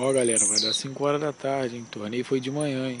Ó, galera, vai dar 5 horas da tarde, hein? Torneio foi de manhã, hein?